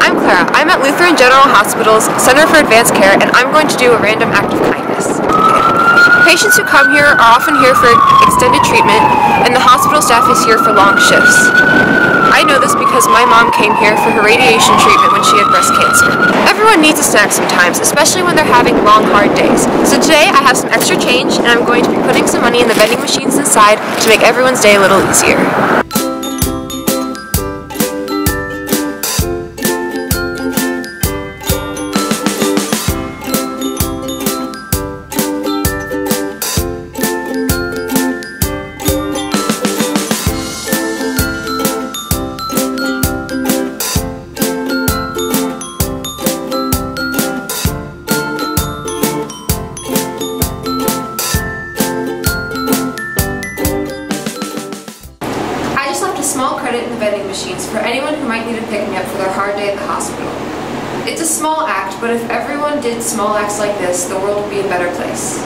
I'm Clara. I'm at Lutheran General Hospital's Center for Advanced Care, and I'm going to do a random act of kindness. Patients who come here are often here for extended treatment, and the hospital staff is here for long shifts. I know this because my mom came here for her radiation treatment when she had breast cancer. Everyone needs a snack sometimes, especially when they're having long, hard days. So today I have some extra change, and I'm going to be putting some money in the vending machines inside to make everyone's day a little easier. Small credit in the vending machines for anyone who might need a pick-me-up for their hard day at the hospital. It's a small act, but if everyone did small acts like this, the world would be a better place.